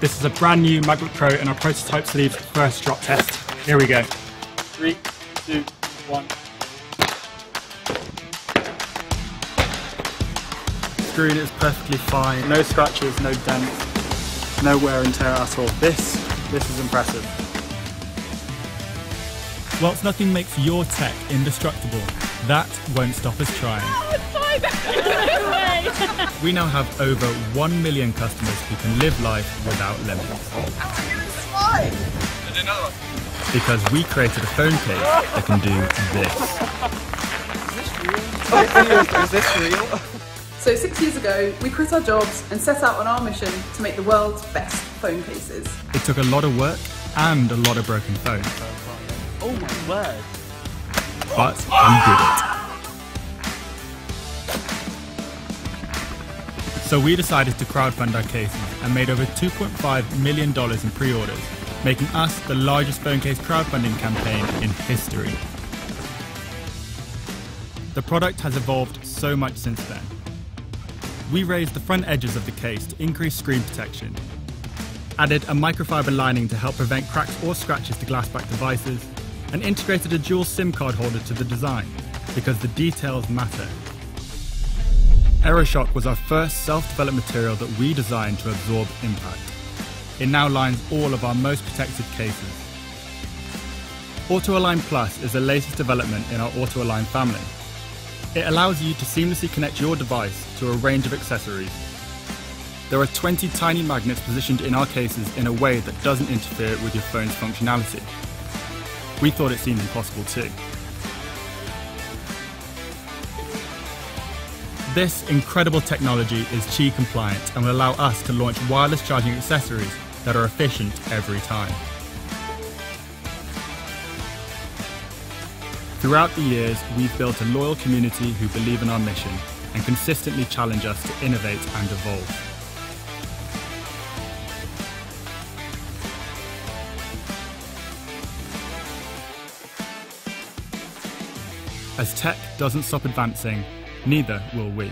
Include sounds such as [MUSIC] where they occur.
This is a brand new MacBook Pro and our prototype sleeves first drop test. Here we go. Three, two, one. Screen is perfectly fine. No scratches, no dents, no wear and tear at all. This, this is impressive. Whilst nothing makes your tech indestructible, that won't stop us trying. [LAUGHS] we now have over 1 million customers who can live life without limits. Because we created a phone case that can do this. Is This really is this real? So six years ago, we quit our jobs and set out on our mission to make the world's best phone cases. It took a lot of work and a lot of broken phones. Oh my word. But we did it. So we decided to crowdfund our cases and made over $2.5 million in pre-orders, making us the largest phone case crowdfunding campaign in history. The product has evolved so much since then. We raised the front edges of the case to increase screen protection, added a microfiber lining to help prevent cracks or scratches to glassback devices, and integrated a dual SIM card holder to the design, because the details matter. AiroShock was our first self-developed material that we designed to absorb impact. It now lines all of our most protected cases. Auto-Align Plus is the latest development in our Auto-Align family. It allows you to seamlessly connect your device to a range of accessories. There are 20 tiny magnets positioned in our cases in a way that doesn't interfere with your phone's functionality. We thought it seemed impossible too. This incredible technology is Qi compliant and will allow us to launch wireless charging accessories that are efficient every time. Throughout the years, we've built a loyal community who believe in our mission and consistently challenge us to innovate and evolve. As tech doesn't stop advancing, neither will we.